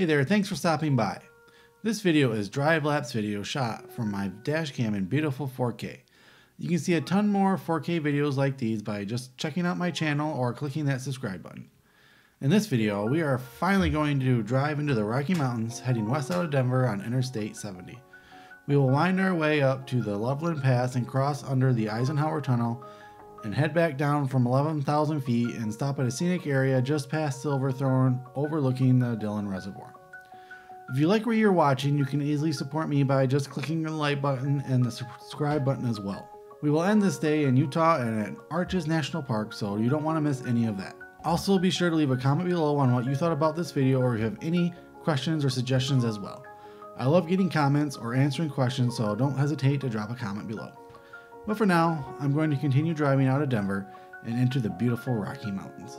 Hey there, thanks for stopping by. This video is drive lapse video shot from my dash cam in beautiful 4K. You can see a ton more 4K videos like these by just checking out my channel or clicking that subscribe button. In this video, we are finally going to drive into the Rocky Mountains heading west out of Denver on Interstate 70. We will wind our way up to the Loveland Pass and cross under the Eisenhower Tunnel and head back down from 11,000 feet and stop at a scenic area just past Silverthorne overlooking the Dillon Reservoir. If you like what you're watching, you can easily support me by just clicking the like button and the subscribe button as well. We will end this day in Utah and at Arches National Park, so you don't want to miss any of that. Also, be sure to leave a comment below on what you thought about this video or if you have any questions or suggestions as well. I love getting comments or answering questions, so don't hesitate to drop a comment below. But for now, I'm going to continue driving out of Denver and into the beautiful Rocky Mountains.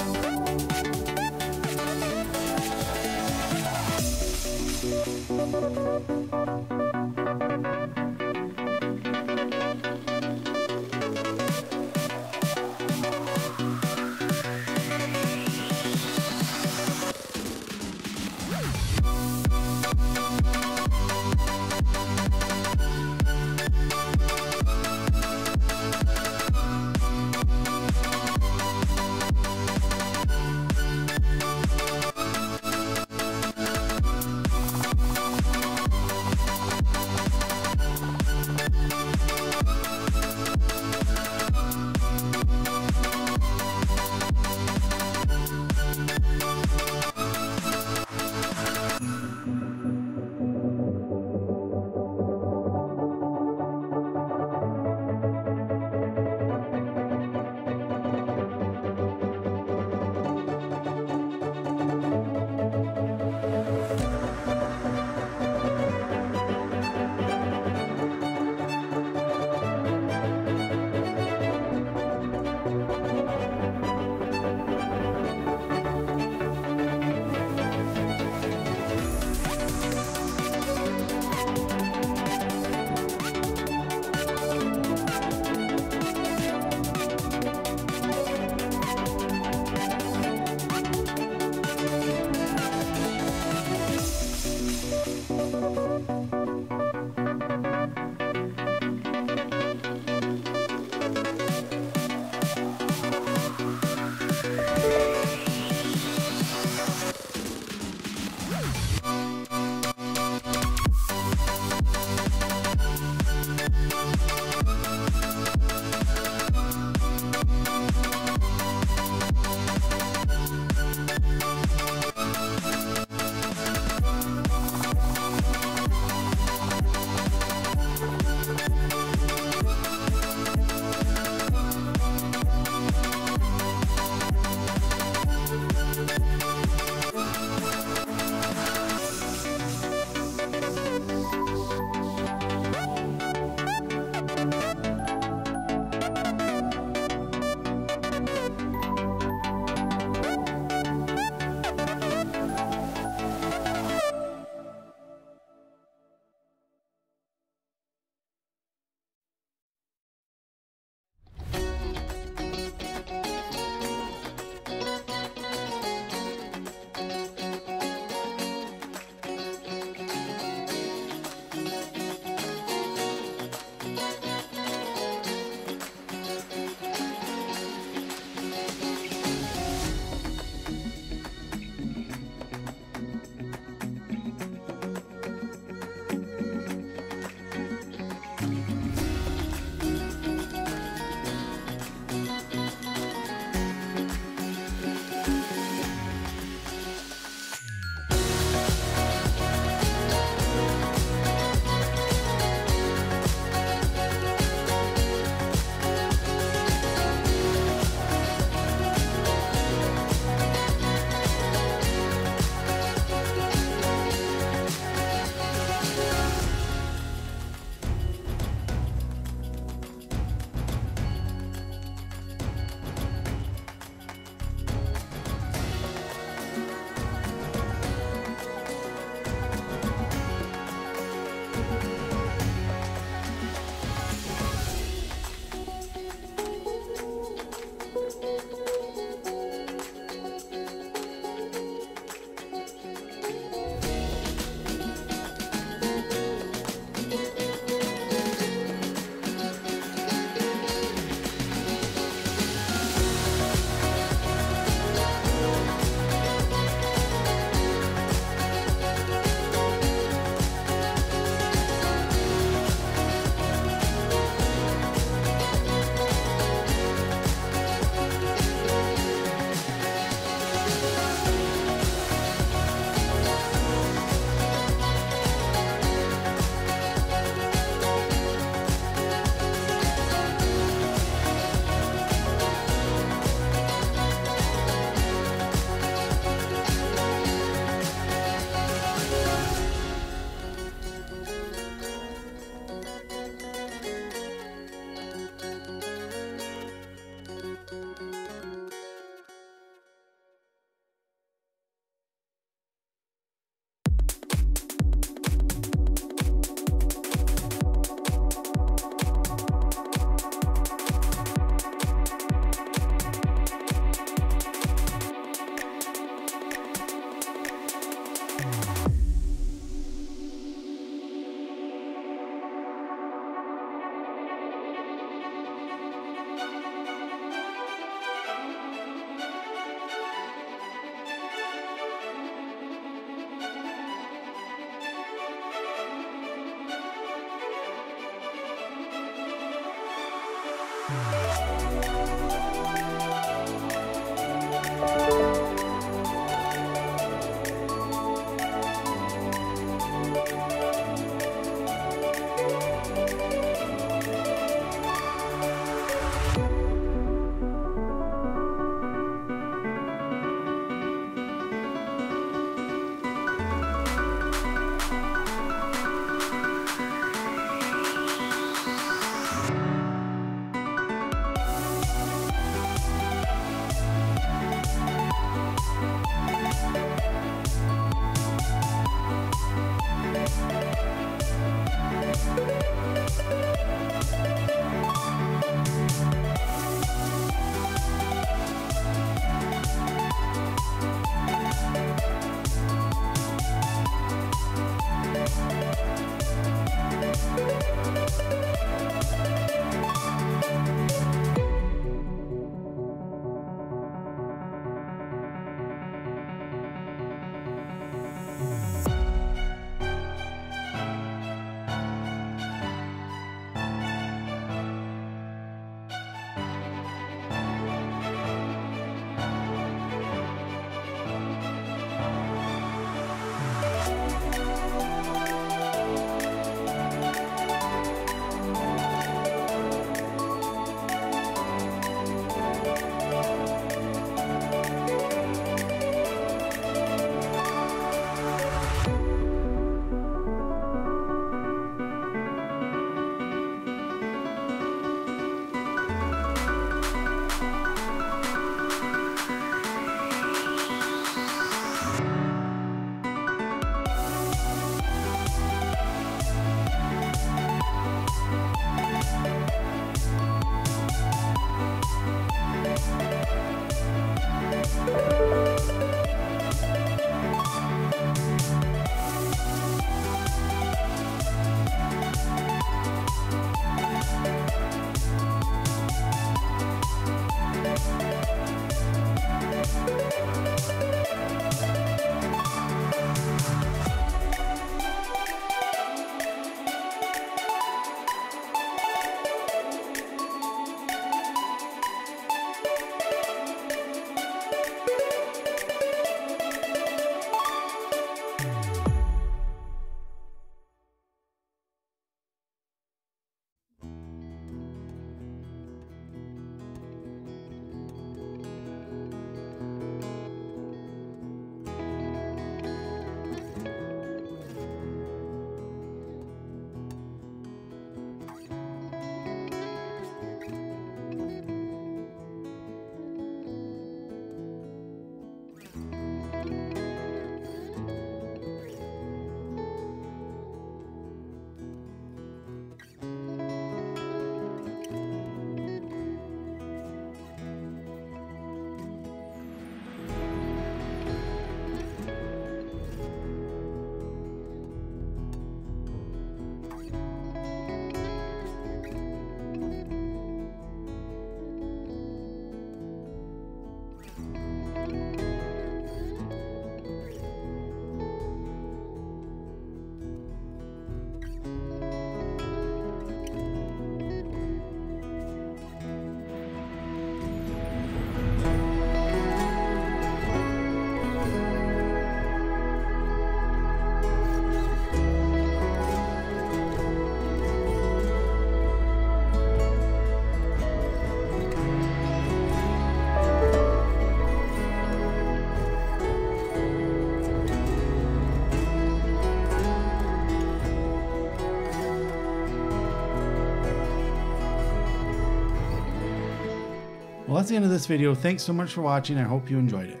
Well, that's the end of this video. Thanks so much for watching. I hope you enjoyed it.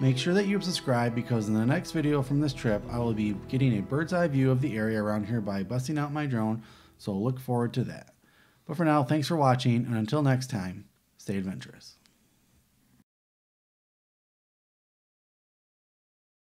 Make sure that you subscribe because in the next video from this trip, I will be getting a bird's eye view of the area around here by busting out my drone, so look forward to that. But for now, thanks for watching, and until next time, stay adventurous.